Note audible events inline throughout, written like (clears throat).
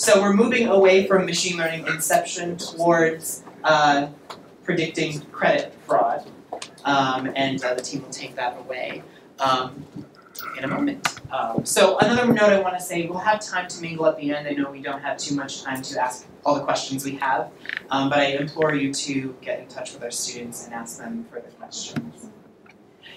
So we're moving away from machine learning inception towards uh, predicting credit fraud, um, and uh, the team will take that away um, in a moment. Um, so another note I want to say, we'll have time to mingle at the end. I know we don't have too much time to ask all the questions we have, um, but I implore you to get in touch with our students and ask them further questions.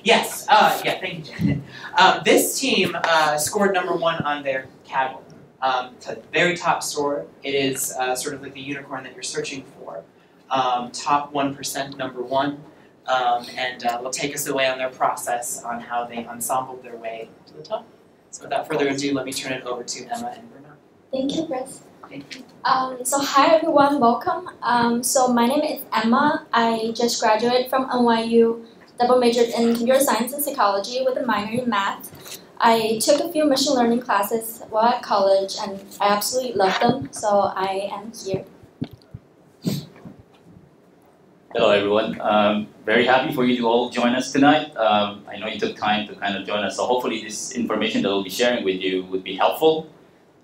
Yes, uh, yeah, thank you, Janet. Um, this team uh, scored number one on their Kaggle. Um, to the very top store. it is uh, sort of like the unicorn that you're searching for. Um, top 1%, number one, um, and uh, will take us away on their process on how they ensembled their way to the top. So without further ado, let me turn it over to Emma and Bernard. Thank you, Chris. Thank you. Um, so hi everyone, welcome. Um, so my name is Emma. I just graduated from NYU, double majored in computer science and psychology with a minor in math. I took a few machine learning classes while at college and I absolutely loved them, so I am here. Hello everyone. Um, very happy for you to all join us tonight. Um, I know you took time to kind of join us, so hopefully this information that we'll be sharing with you would be helpful.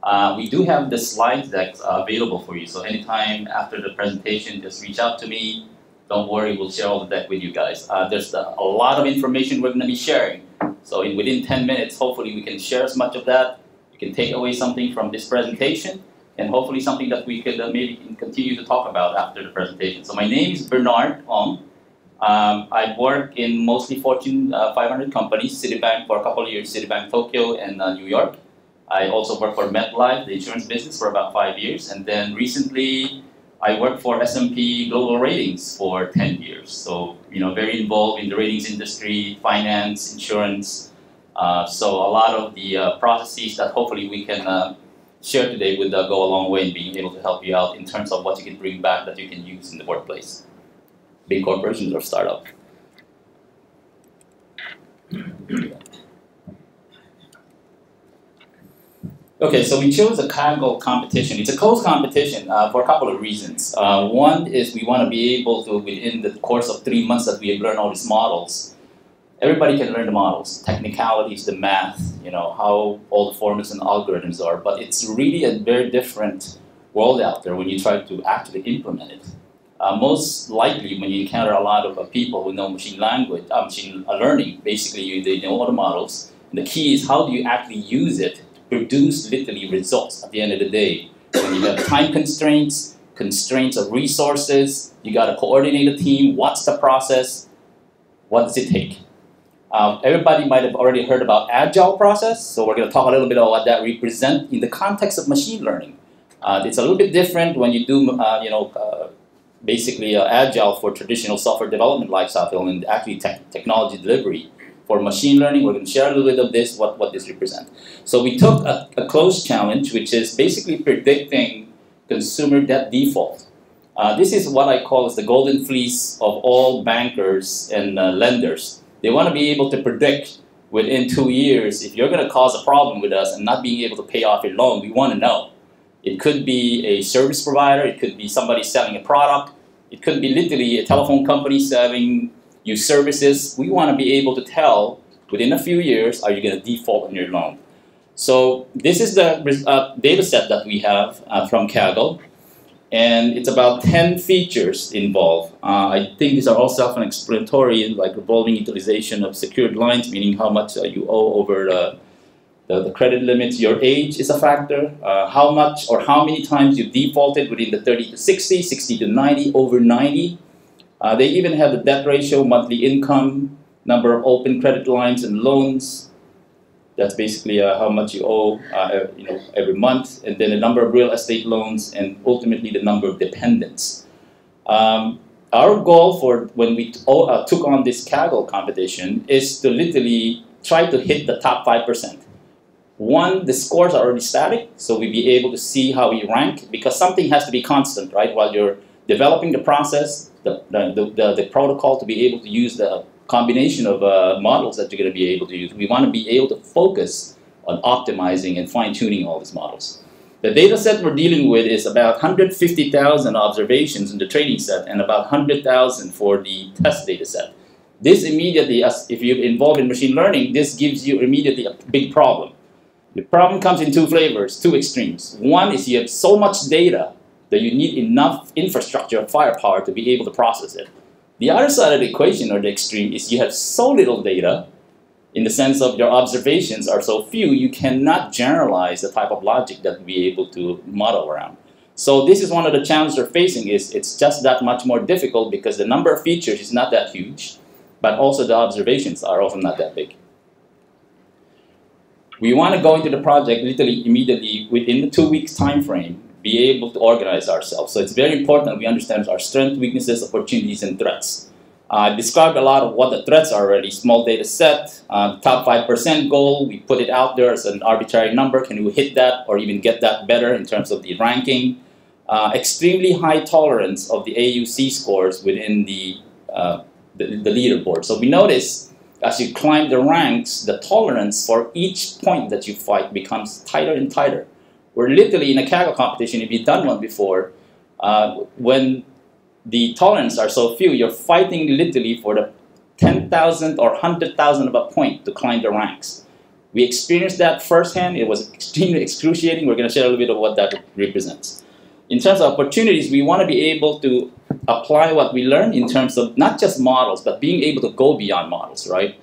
Uh, we do have the slides deck uh, available for you, so anytime after the presentation, just reach out to me. Don't worry, we'll share all the deck with you guys. Uh, there's a lot of information we're going to be sharing. So in within 10 minutes, hopefully we can share as much of that. You can take away something from this presentation and hopefully something that we could uh, maybe continue to talk about after the presentation. So my name is Bernard Ong. Um, I work in mostly Fortune uh, 500 companies, Citibank for a couple of years, Citibank Tokyo and uh, New York. I also worked for MetLife, the insurance business, for about five years. And then recently, I worked for S&P Global Ratings for 10 years. So, you know, very involved in the ratings industry, finance, insurance. Uh, so a lot of the uh, processes that hopefully we can uh, share today would uh, go a long way in being able to help you out in terms of what you can bring back that you can use in the workplace. Big corporations or startup. (clears throat) Okay, so we chose a Kaggle competition. It's a close competition uh, for a couple of reasons. Uh, one is we want to be able to, within the course of three months that we have learned all these models, everybody can learn the models, technicalities, the math, you know, how all the formulas and algorithms are, but it's really a very different world out there when you try to actually implement it. Uh, most likely, when you encounter a lot of uh, people who know machine language, uh, machine learning, basically you, they know all the models. And the key is how do you actually use it produce literally results at the end of the day. When you have time constraints, constraints of resources, you got to coordinate a team. What's the process? What does it take? Um, everybody might have already heard about agile process, so we're going to talk a little bit about what that represents in the context of machine learning. Uh, it's a little bit different when you do, uh, you know, uh, basically uh, agile for traditional software development lifecycle and actually te technology delivery. For machine learning, we're going to share a little bit of this, what, what this represents. So we took a, a closed challenge, which is basically predicting consumer debt default. Uh, this is what I call as the golden fleece of all bankers and uh, lenders they want to be able to predict within two years if you're going to cause a problem with us and not being able to pay off your loan. We want to know. It could be a service provider. It could be somebody selling a product. It could be literally a telephone company selling you services. We want to be able to tell within a few years are you going to default on your loan. So this is the uh, data set that we have uh, from Kaggle and it's about 10 features involved. Uh, I think these are all self-explanatory, like revolving utilization of secured lines, meaning how much uh, you owe over the, the, the, credit limits. Your age is a factor, uh, how much or how many times you defaulted within the 30 to 60, 60 to 90, over 90. Uh, they even have the debt ratio, monthly income, number of open credit lines and loans, that's basically uh, how much you owe, uh, you know, every month, and then the number of real estate loans, and ultimately the number of dependents. Um, our goal for when we uh, took on this Kaggle competition is to literally try to hit the top five percent. One, the scores are already static, so we'd be able to see how we rank because something has to be constant, right? While you're developing the process, the, the, the, the protocol to be able to use the combination of uh, models that you're going to be able to use. We want to be able to focus on optimizing and fine-tuning all these models. The data set we're dealing with is about 150,000 observations in the training set and about 100,000 for the test data set. This immediately, if you're involved in machine learning, this gives you immediately a big problem. The problem comes in two flavors, two extremes. One is you have so much data that you need enough infrastructure, firepower to be able to process it. The other side of the equation, or the extreme, is you have so little data in the sense of your observations are so few, you cannot generalize the type of logic that we able to model around. So this is one of the challenges we're facing is it's just that much more difficult because the number of features is not that huge, but also the observations are often not that big. We want to go into the project literally immediately within the two weeks time frame, be able to organize ourselves. So it's very important we understand our strengths, weaknesses, opportunities, and threats. I uh, described a lot of what the threats are already. Small data set, uh, top 5% goal, we put it out there as an arbitrary number. Can we hit that or even get that better in terms of the ranking? Uh, extremely high tolerance of the AUC scores within the, uh, the, the leaderboard. So we notice as you climb the ranks, the tolerance for each point that you fight becomes tighter and tighter. We're literally in a Kaggle competition, if you've done one before, uh, when the tolerance are so few, you're fighting literally for the 10,000 or 100,000 of a point to climb the ranks. We experienced that firsthand. It was (laughs) extremely excruciating. We're going to share a little bit of what that represents. In terms of opportunities, we want to be able to apply what we learn in terms of not just models, but being able to go beyond models, right?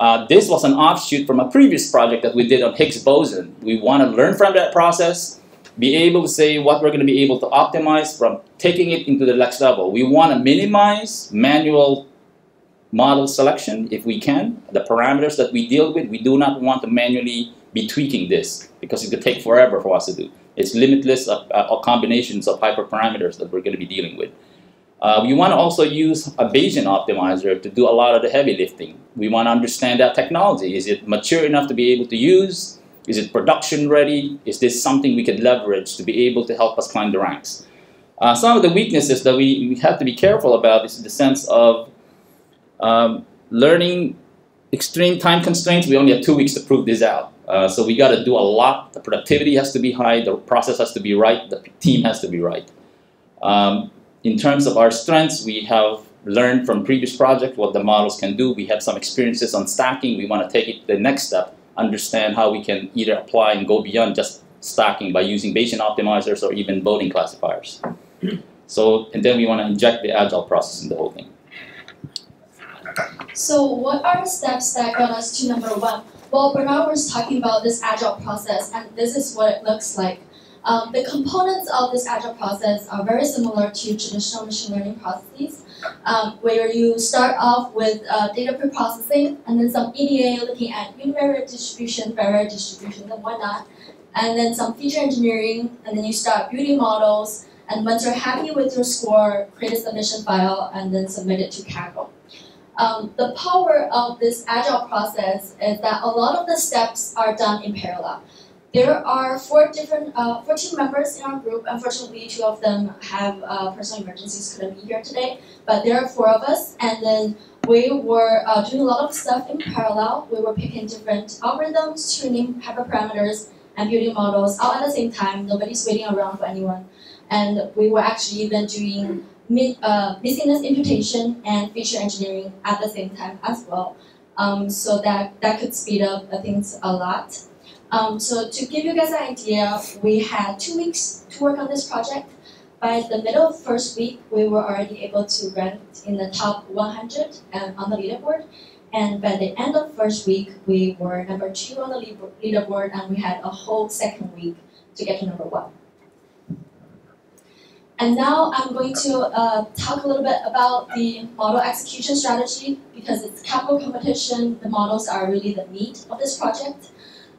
Uh, this was an offshoot from a previous project that we did on Higgs boson. We want to learn from that process, be able to say what we're going to be able to optimize from taking it into the next level. We want to minimize manual model selection if we can. The parameters that we deal with, we do not want to manually be tweaking this because it could take forever for us to do. It's limitless uh, uh, combinations of hyperparameters that we're going to be dealing with. Uh, we want to also use a Bayesian optimizer to do a lot of the heavy lifting. We want to understand that technology. Is it mature enough to be able to use? Is it production ready? Is this something we could leverage to be able to help us climb the ranks? Uh, some of the weaknesses that we, we have to be careful about is the sense of um, learning extreme time constraints. We only have two weeks to prove this out. Uh, so we got to do a lot. The productivity has to be high. The process has to be right. The team has to be right. Um, in terms of our strengths, we have learned from previous projects what the models can do. We have some experiences on stacking. We want to take it to the next step understand how we can either apply and go beyond just stacking by using Bayesian optimizers or even voting classifiers. Hmm. So, and then we want to inject the agile process in the whole thing. So what are the steps that got us to number one? Well, Bernard was talking about this agile process, and this is what it looks like. Um, the components of this agile process are very similar to traditional machine learning processes, um, where you start off with uh, data preprocessing and then some EDA looking at univariate distribution, variate distributions, and whatnot, and then some feature engineering, and then you start building models, and once you're happy with your score, create a submission file, and then submit it to Kaggle. Um, the power of this agile process is that a lot of the steps are done in parallel. There are four different, uh, 14 members in our group. Unfortunately, two of them have uh, personal emergencies, couldn't be here today. But there are four of us, and then we were uh, doing a lot of stuff in parallel. We were picking different algorithms, tuning hyperparameters, and building models all at the same time. Nobody's waiting around for anyone. And we were actually even doing mid, uh, imputation and feature engineering at the same time as well. Um, so that, that could speed up things a lot. Um, so to give you guys an idea, we had two weeks to work on this project. By the middle of first week, we were already able to rank in the top 100 and on the leaderboard. And by the end of first week, we were number two on the leaderboard, and we had a whole second week to get to number one. And now I'm going to uh, talk a little bit about the model execution strategy because it's Kaggle competition. The models are really the meat of this project.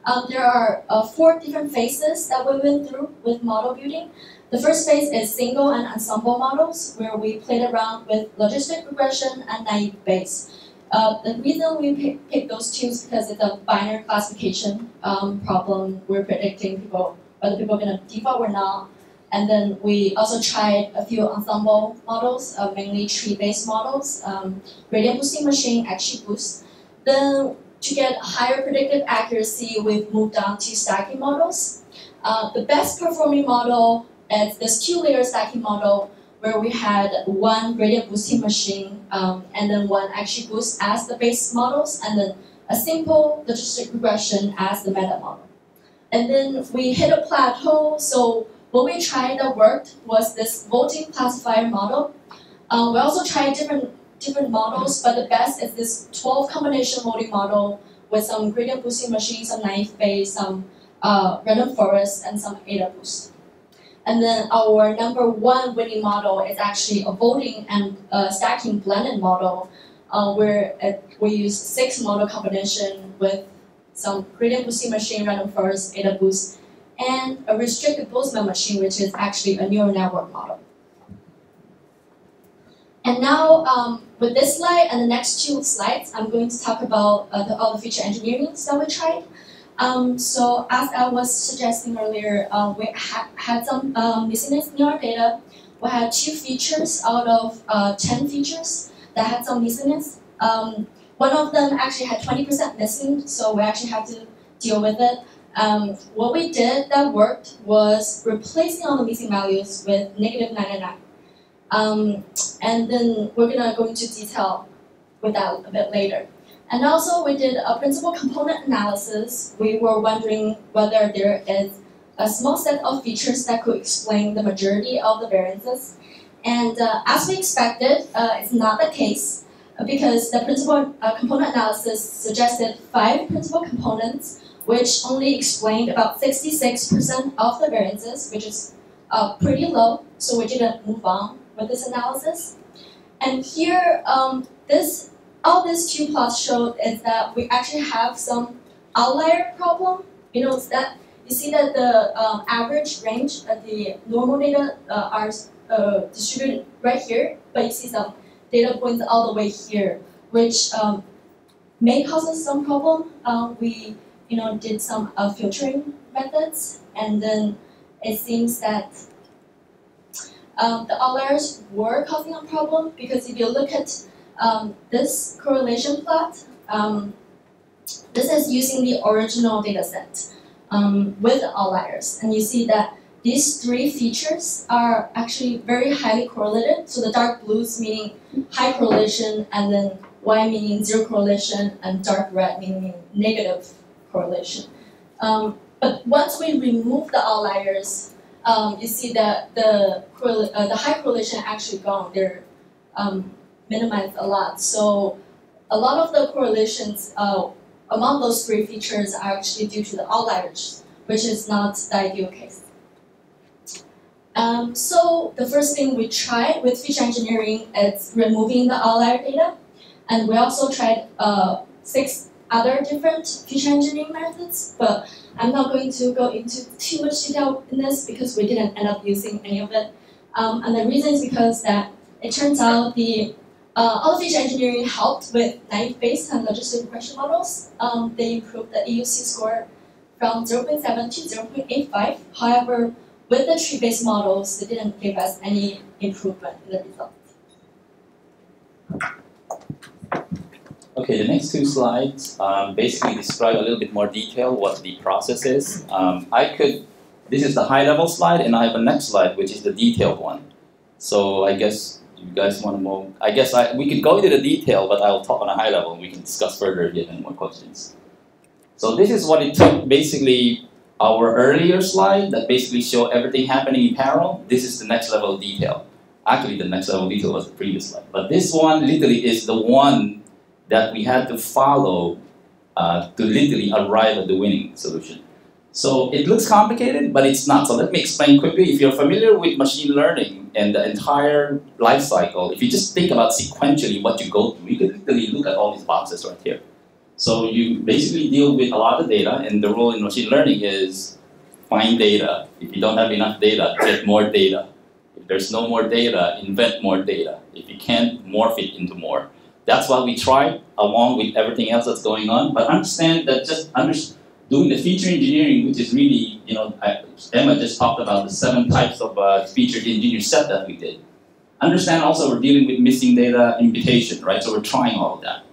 Um, there are uh, four different phases that we went through with model building. The first phase is single and ensemble models, where we played around with logistic regression and naive Bayes. Uh, the reason we picked pick those two is because it's a binary classification um, problem. We're predicting people whether people are going to default or not. And then we also tried a few ensemble models, uh, mainly tree-based models, um, gradient boosting machine, XGBoost. Then to get higher predictive accuracy, we've moved on to stacking models. Uh, the best performing model is this two-layer stacking model where we had one gradient boosting machine um, and then one actually XGBoost as the base models and then a simple logistic regression as the meta model. and then we hit a plateau. So what we tried that worked was this voting classifier model. Uh, we also tried different different models, but the best is this 12 combination voting model with some gradient boosting machines, some naive Bayes, some uh, random forest, and some AdaBoost. And then our number one winning model is actually a voting and uh, stacking blended model, uh, where it, we use six model combination with some gradient boosting machine, random forest, AdaBoost, and a restricted Boltzmann machine, which is actually a neural network model. And now, um, with this slide and the next two slides, I'm going to talk about uh, the, all the feature engineering that we tried. Um, so as I was suggesting earlier, uh, we ha had some um, missingness in our data. We had two features out of uh, 10 features that had some missingness. Um, one of them actually had 20% missing, so we actually had to deal with it. Um, what we did that worked was replacing all the missing values with negative 99. Um, and then we're gonna go into detail with that a bit later. And also we did a principal component analysis. We were wondering whether there is a small set of features that could explain the majority of the variances. And uh, as we expected, uh, it's not the case because the principal uh, component analysis suggested five principal components, which only explained about 66% of the variances, which is uh, pretty low, so we didn't move on with this analysis. And here, um, this all these two plots show is that we actually have some outlier problem. You know, that you see that the um, average range of the normal data uh, are uh, distributed right here, but you see some data points all the way here, which um, may cause us some problem. Uh, we, you know, did some uh, filtering methods, and then it seems that um, the outliers were causing a problem because if you look at um, this correlation plot, um, this is using the original data set um, with outliers. And you see that these three features are actually very highly correlated. So the dark blues meaning high correlation, and then white meaning zero correlation, and dark red meaning negative correlation. Um, but once we remove the outliers, um, you see that the uh, the high correlation actually gone. They're um, minimized a lot. So a lot of the correlations uh, among those three features are actually due to the outliers, which is not the ideal case. Um, so the first thing we tried with feature engineering is removing the outlier data, and we also tried uh, six other different feature engineering methods, but I'm not going to go into too much detail in this because we didn't end up using any of it. Um, and the reason is because that it turns out the uh, all feature engineering helped with naive Bayes and logistic regression models. Um, they improved the AUC score from 0.7 to 0.85. However, with the tree-based models, they didn't give us any improvement in the result. Okay, the next two slides um, basically describe a little bit more detail what the process is. Um, I could, this is the high level slide and I have a next slide which is the detailed one. So I guess you guys want to move, I guess I, we could go into the detail but I'll talk on a high level and we can discuss further if you have any more questions. So this is what it took basically our earlier slide that basically show everything happening in parallel. This is the next level of detail. Actually the next level of detail was the previous slide. But this one literally is the one that we had to follow uh, to literally arrive at the winning solution. So it looks complicated, but it's not. So let me explain quickly. If you're familiar with machine learning and the entire life cycle, if you just think about sequentially what you go through, you can literally look at all these boxes right here. So you basically deal with a lot of data, and the role in machine learning is find data. If you don't have enough data, get more data. If there's no more data, invent more data. If you can't, morph it into more. That's why we try, along with everything else that's going on. But understand that just under, doing the feature engineering, which is really, you know, I, Emma just talked about the seven types of uh, feature engineer set that we did. Understand also we're dealing with missing data imputation, right? So we're trying all of that.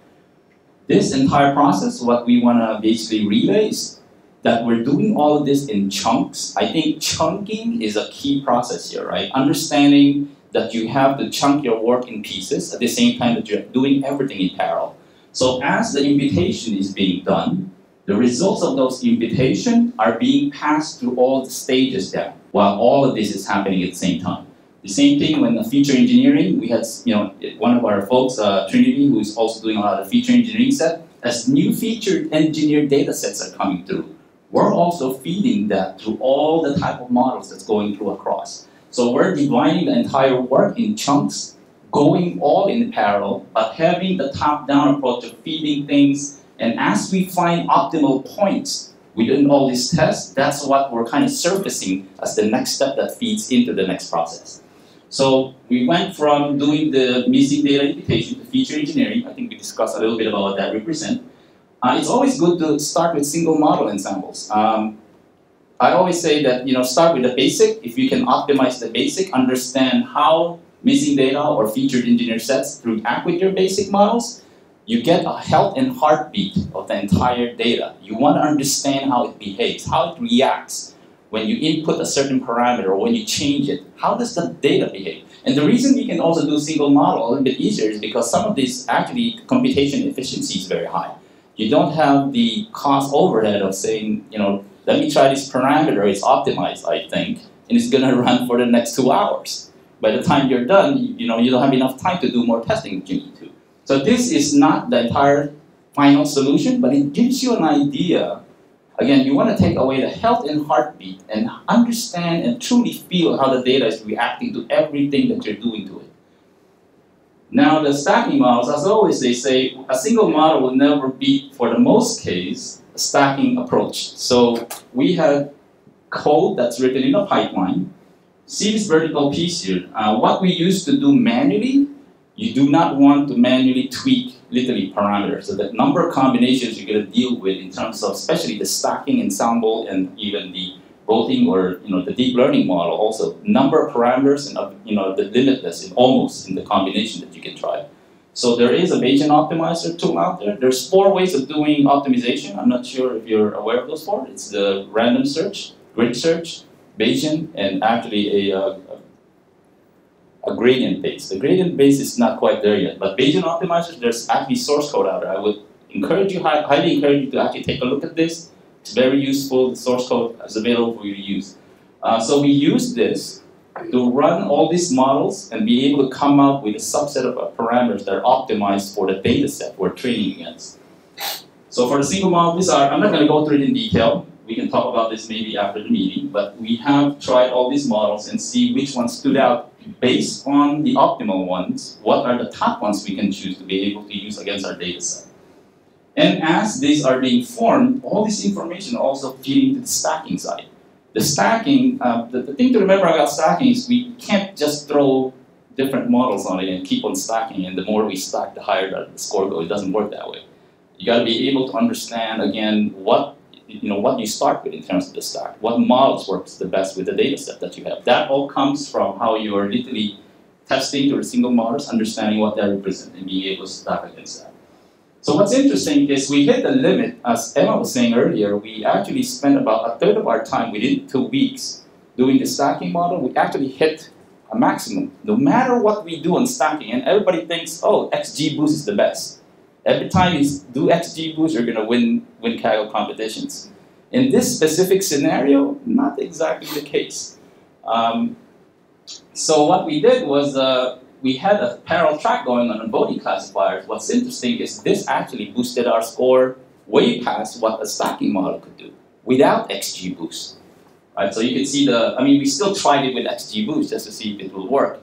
This entire process, what we want to basically relay is that we're doing all of this in chunks. I think chunking is a key process here, right? Understanding that you have to chunk your work in pieces at the same time that you're doing everything in parallel. So as the imputation is being done, the results of those imputations are being passed through all the stages there, while all of this is happening at the same time. The same thing when the feature engineering, we had you know one of our folks, uh, Trinity, who is also doing a lot of feature engineering set. As new feature engineered data sets are coming through, we're also feeding that through all the type of models that's going through across. So we're dividing the entire work in chunks, going all in parallel, but having the top-down approach of feeding things. And as we find optimal points within all these tests, that's what we're kind of surfacing as the next step that feeds into the next process. So we went from doing the missing data imputation to feature engineering. I think we discussed a little bit about what that represents. Uh, it's always good to start with single model ensembles. Um, I always say that you know start with the basic. If you can optimize the basic, understand how missing data or featured engineer sets through act with your basic models, you get a health and heartbeat of the entire data. You want to understand how it behaves, how it reacts when you input a certain parameter or when you change it. How does the data behave? And the reason we can also do single model a little bit easier is because some of these actually computation efficiency is very high. You don't have the cost overhead of saying, you know, let me try this parameter, it's optimized, I think, and it's gonna (laughs) run for the next two hours. By the time you're done, you know, you don't have enough time to do more testing if you need to. So this is not the entire final solution, but it gives you an idea. Again, you want to take away the health and heartbeat and understand and truly feel how the data is reacting to everything that you're doing to it. Now, the stacking models, as always, they say a single model will never beat, for the most case, stacking approach. So we have code that's written in a pipeline. See this vertical piece here. Uh, what we used to do manually, you do not want to manually tweak literally parameters. So the number of combinations you're going to deal with in terms of especially the stacking ensemble and even the voting or you know the deep learning model also number of parameters and you know the limitless in almost in the combination that you can try. So there is a Bayesian optimizer tool out there. There's four ways of doing optimization. I'm not sure if you're aware of those four. It's the random search, grid search, Bayesian, and actually a, uh, a gradient base. The gradient base is not quite there yet, but Bayesian optimizers, there's actually source code out there. I would encourage you, highly encourage you to actually take a look at this. It's very useful. The source code is available for you to use. Uh, so we use this to run all these models and be able to come up with a subset of parameters that are optimized for the data set we're training against. So for the single model, these are, I'm not going to go through it in detail. We can talk about this maybe after the meeting, but we have tried all these models and see which ones stood out based on the optimal ones. What are the top ones we can choose to be able to use against our data set? And as these are being formed, all this information also feeding to the stacking side. The stacking, uh, the, the thing to remember about stacking is we can't just throw different models on it and keep on stacking, and the more we stack, the higher the score goes. It doesn't work that way. You got to be able to understand again what you know what you start with in terms of the stack. What models works the best with the data set that you have. That all comes from how you are literally testing your single models, understanding what they represent, and being able to stack against that. So what's interesting is we hit the limit, as Emma was saying earlier, we actually spent about a third of our time within two weeks doing the stacking model. We actually hit a maximum, no matter what we do on stacking. And everybody thinks, oh, XGBoost is the best. Every time you do XGBoost, you're gonna win, win Kaggle competitions. In this specific scenario, not exactly the case. Um, so what we did was uh, we had a parallel track going on on voting classifiers. What's interesting is this actually boosted our score way past what a stacking model could do without XGBoost. Right? So you can see the, I mean, we still tried it with XGBoost just to see if it will work.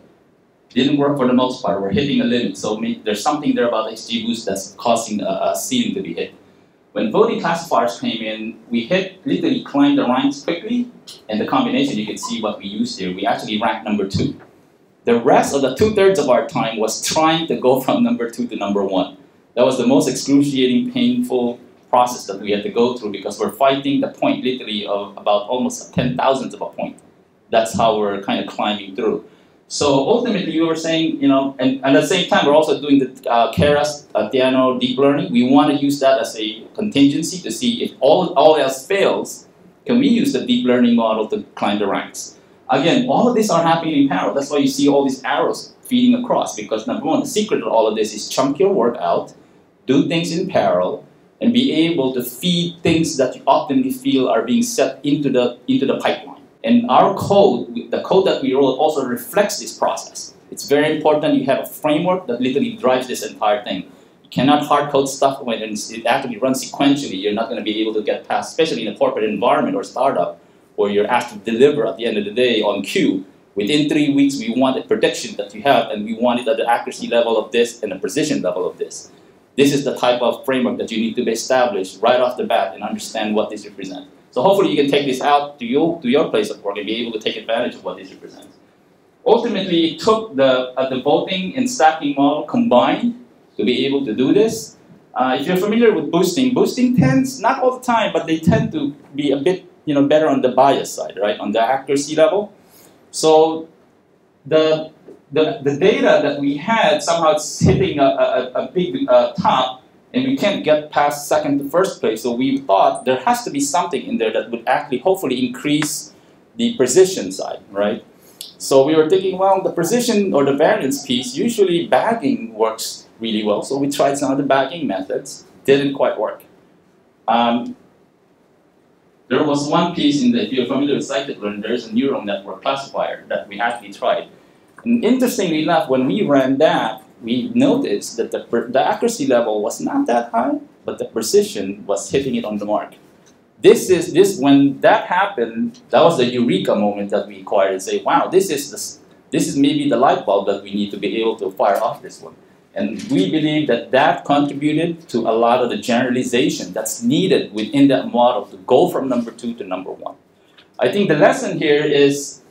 Didn't work for the most part. We're hitting a limit. So there's something there about XGBoost that's causing a, a ceiling to be hit. When voting classifiers came in, we hit literally climbed the ranks quickly, and the combination you can see what we used here. We actually ranked number two. The rest of the two thirds of our time was trying to go from number two to number one. That was the most excruciating, painful process that we had to go through because we're fighting the point literally of about almost ten thousandths of a point. That's how we're kind of climbing through. So ultimately, we were saying, you know, and, and at the same time, we're also doing the uh, Keras uh, Theano deep learning. We want to use that as a contingency to see if all, all else fails, can we use the deep learning model to climb the ranks? Again, all of these are happening in parallel. That's why you see all these arrows feeding across, because number one, the secret of all of this is chunk your work out, do things in parallel, and be able to feed things that you optimally feel are being set into the, into the pipeline. And our code, the code that we wrote also reflects this process. It's very important you have a framework that literally drives this entire thing. You cannot hard code stuff when it actually runs sequentially. You're not going to be able to get past, especially in a corporate environment or startup, where you're asked to deliver at the end of the day on cue. Within three weeks, we want a prediction that you have, and we want it at the accuracy level of this and the precision level of this. This is the type of framework that you need to be established right off the bat and understand what this represents. So hopefully you can take this out to your, to your place of work and be able to take advantage of what this represents. Ultimately, it took the, uh, the voting and stacking model combined to be able to do this. Uh, if you're familiar with boosting, boosting tends, not all the time, but they tend to be a bit you know, better on the bias side, right, on the accuracy level. So the the, the data that we had, somehow it's hitting a, a, a big uh, top, and we can't get past second to first place. So we thought there has to be something in there that would actually hopefully increase the precision side, right? So we were thinking, well, the precision or the variance piece, usually bagging works really well. So we tried some of the bagging methods, didn't quite work. Um, there was one piece in the, if you're familiar with scikit-learn, there's a neural network classifier that we actually tried. And interestingly enough, when we ran that, we noticed that the, the accuracy level was not that high, but the precision was hitting it on the mark. This is this when that happened, that was the eureka moment that we acquired and say, wow, this is this, this is maybe the light bulb that we need to be able to fire off this one. And we believe that that contributed to a lot of the generalization that's needed within that model to go from number two to number one. I think the lesson here is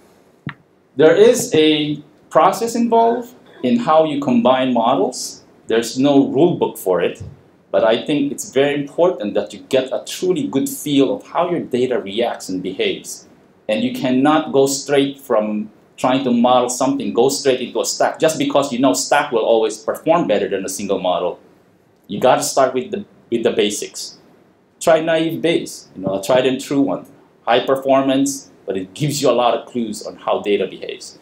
there is a process involved in how you combine models. There's no rule book for it, but I think it's very important that you get a truly good feel of how your data reacts and behaves. And you cannot go straight from trying to model something, go straight into a stack, just because you know stack will always perform better than a single model. You got to start with the, with the basics. Try naive Bayes, you know, a tried and true one. High performance, but it gives you a lot of clues on how data behaves.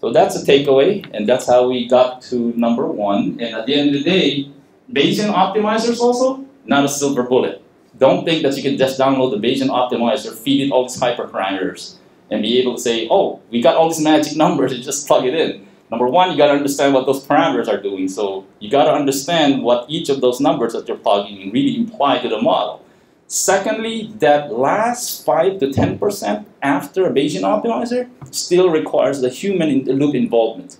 So that's a takeaway, and that's how we got to number one. And at the end of the day, Bayesian optimizers also, not a silver bullet. Don't think that you can just download the Bayesian optimizer, feed it all these hyperparameters, and be able to say, oh, we got all these magic (laughs) numbers, and just plug it in. Number one, you got to understand what those parameters are doing. So you got to understand what each of those numbers that you're plugging in really imply to the model. Secondly, that last 5 to 10% after a Bayesian optimizer still requires the human in the loop involvement.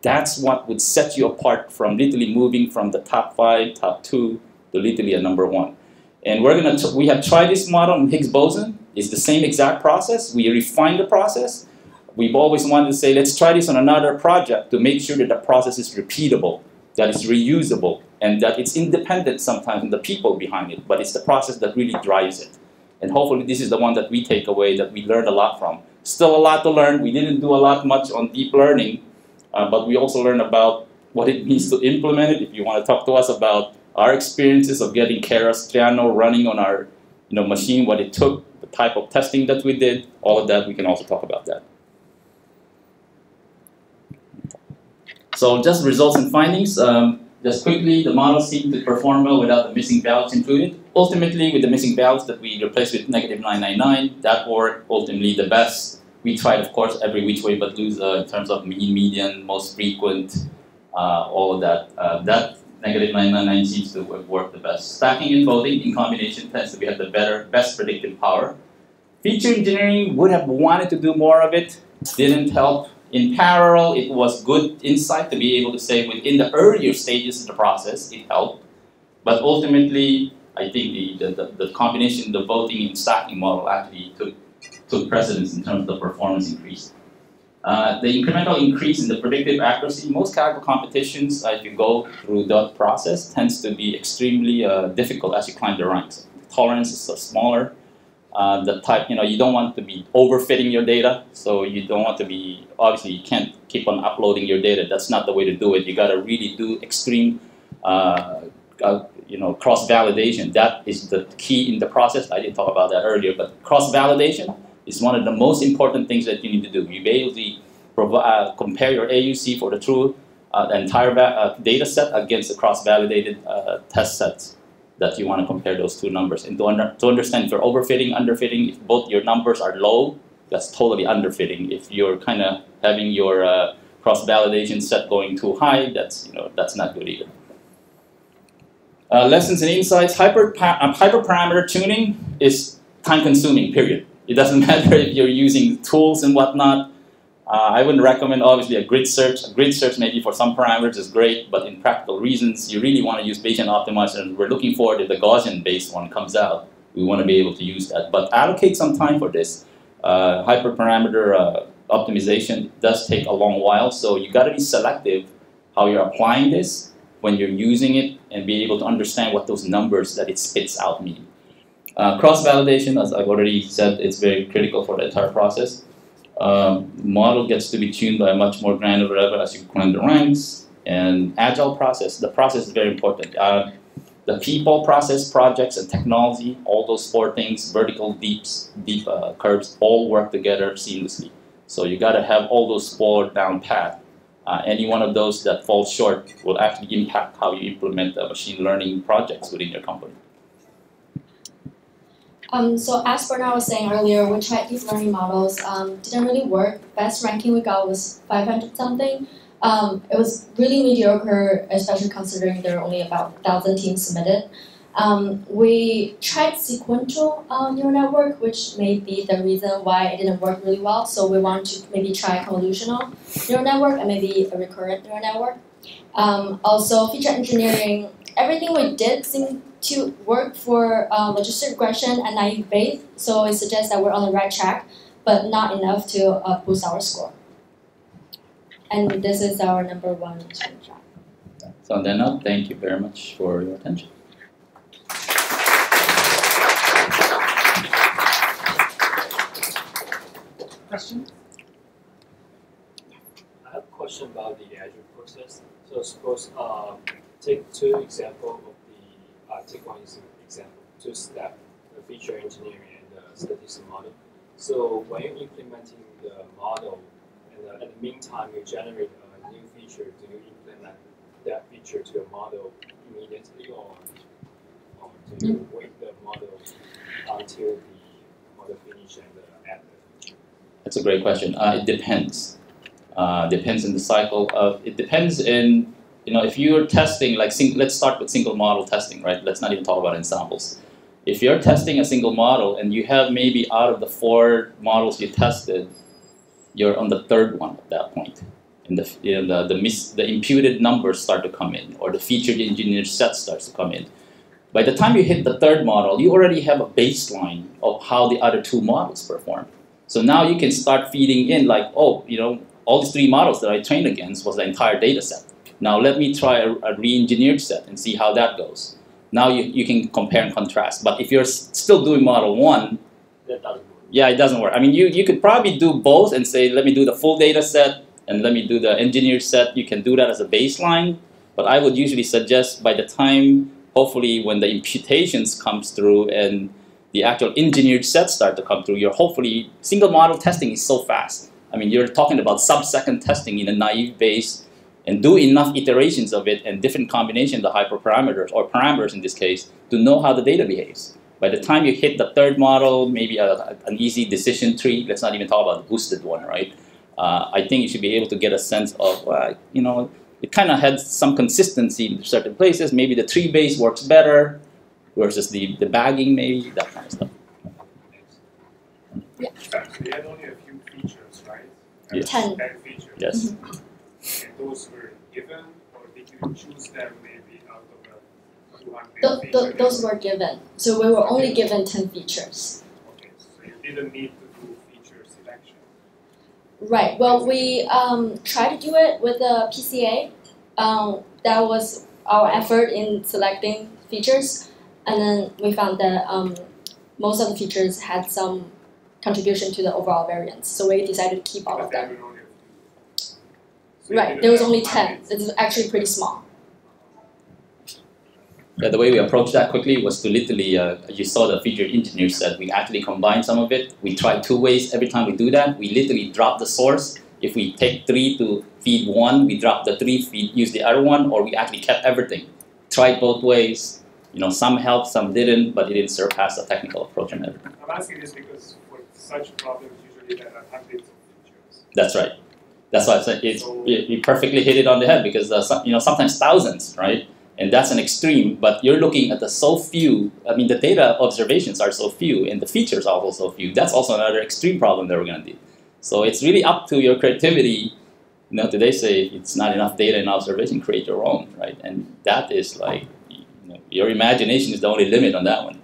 That's what would set you apart from literally moving from the top 5, top 2 to literally a number 1. And we're gonna we have tried this model in Higgs boson. It's the same exact process. We refine the process. We've always wanted to say, let's try this on another project to make sure that the process is repeatable, that it's reusable, and that it's independent sometimes from the people behind it, but it's the process that really drives it. And hopefully this is the one that we take away that we learned a lot from. Still a lot to learn. We didn't do a lot much on deep learning, uh, but we also learned about what it (laughs) means to implement it. If you want to talk to us about our experiences of getting Keras Theano running on our you know, machine, what it took, type of testing that we did, all of that, we can also talk about that. So just results and findings. Um, just quickly, the model seemed to perform well without the missing values included. Ultimately, with the missing values that we replaced with negative 999, that worked ultimately the best. We tried, of course, every which way but lose uh, in terms of mean, median, most frequent, uh, all of that. Uh, that negative 999 seems to have worked the best. Stacking and voting in combination tends to be at the better, best predictive power. Feature engineering would have wanted to do more of it, didn't help in parallel, it was good insight to be able to say within the earlier stages of the process, it helped. But ultimately, I think the, the, the, combination, the voting and stacking model actually took, took precedence in terms of the performance increase. Uh, the incremental increase in the predictive accuracy, most Kaggle competitions, as you go through that process, tends to be extremely uh, difficult as you climb the ranks. The tolerance is smaller, uh, the type, you know, you don't want to be overfitting your data, so you don't want to be, obviously you can't keep on uploading your data, that's not the way to do it. You gotta really do extreme, uh, uh, you know, cross-validation. That is the key in the process. I didn't talk about that earlier, but cross-validation is one of the most important things that you need to do. You basically provide, uh, compare your AUC for the true the entire uh, data set against the cross-validated test sets. That you want to compare those two numbers. And to, under, to understand if you're overfitting, underfitting, if both your numbers are low, that's totally underfitting. If you're kind of having your uh, cross validation set going too high, that's you know that's not good either. Uh, lessons and insights. Hyper uh, hyperparameter tuning is time consuming. Period. It doesn't (laughs) matter if you're using tools and whatnot. Uh, I wouldn't recommend obviously a grid search. A grid search maybe for some parameters is great, but in practical reasons, you really want to use Bayesian optimizer. And we're looking forward if the Gaussian based one comes out. We want to be able to use that, but allocate some time for this. Uh, hyperparameter uh, optimization does take a long while, so you got to be selective how you're applying this when you're using it and be able to understand what those numbers that it spits out mean. Uh, cross validation, as I've already said, it's very critical for the entire process um, model gets to be tuned by a much more granular level as you climb the ranks. And agile process, the process is very important. Uh, the people, process, projects, and technology, all those four things, vertical, deeps, deep uh, curves, all work together seamlessly. So you got to have all those four down pat. Uh, any one of those that falls short will actually impact how you implement the machine learning projects within your company. Um, so as Bernard was saying earlier, we tried these learning models, um, didn't really work. Best ranking we got was 500 something. Um, it was really mediocre, especially considering there were only about 1,000 teams submitted. Um, we tried sequential uh, neural network, which may be the reason why it didn't work really well. So we want to maybe try convolutional neural network and maybe a recurrent neural network. Um, also, feature engineering, everything we did seemed to work for uh, logistic regression and naive Bayes, so it suggests that we're on the right track, but not enough to uh, boost our score. And this is our number one screenshot. So on that note, thank you very much for your attention. Question? I have a question about the agile process. So suppose uh, take two examples uh, take one example, two-step, the feature engineering and the statistical model. So when you're implementing the model, and uh, at the meantime you generate a new feature, do you implement that feature to your model immediately, or, or do you wait the model until the model finish and uh, add the feature? That's a great question. Uh, it depends. Uh, depends in the cycle of. It depends in you know, if you're testing, like, let's start with single model testing, right? Let's not even talk about ensembles. If you're testing a single model and you have maybe out of the four models you tested, you're on the third one at that point. And the, you know, the, the, mis, the imputed numbers start to come in, or the featured engineered set starts to come in. By the time you hit the third model, you already have a baseline of how the other two models perform. So now you can start feeding in like, oh, you know, all these three models that I trained against was the entire data set. Now let me try a, a re-engineered set and see how that goes. Now you, you can compare and contrast. But if you're still doing model one, that doesn't work. Yeah, it doesn't work. I mean, you, you could probably do both and say, let me do the full data set and let me do the engineered set. You can do that as a baseline. But I would usually suggest by the time, hopefully, when the imputations comes through and the actual engineered sets start to come through, you're hopefully, single model testing is so fast. I mean, you're talking about sub-second testing in a naive Bayes and do enough iterations of it and different combinations of hyperparameters, or parameters in this case, to know how the data behaves. By the time you hit the third model, maybe a, an easy decision tree, let's not even talk about the boosted one, right? Uh, I think you should be able to get a sense of, uh, you know, it kind of has some consistency in certain places. Maybe the tree base works better versus the, the bagging, maybe, that kind of stuff. Yeah. So you had only a few features, right? Yes. Ten. Ten features. Yes. Mm -hmm and those were given, or did you choose them maybe out of a 200 th- th- Those were given. So we were only given 10 features. Okay, so you didn't need to do feature selection. Right. Well, we um, tried to do it with the PCA. Um, that was our effort in selecting features, and then we found that um, most of the features had some contribution to the overall variance. So we decided to keep all of them. So Right, there was only 10. It's actually pretty small. Yeah, the way we approached that quickly was to literally, uh, you saw the feature engineer said, we actually combined some of it. We tried two ways every time we do that. We literally drop the source. If we take three to feed one, we drop the three, feed, use the other one, or we actually kept everything. Tried both ways. You know, some helped, some didn't, but it didn't surpass the technical approach and everything. I'm asking this because for such problems, usually there are hundreds of features. That's right. That's why I said it's you, you perfectly hit it on the head because uh, you know sometimes thousands, right? And that's an extreme. But you're looking at the so few. I mean, the data observations are so few, and the features are also so few. That's also another extreme problem that we're going to deal. So it's really up to your creativity. You know, today say it's not enough data and observation, create your own, right? And that is like, you know, your imagination is the only limit on that one.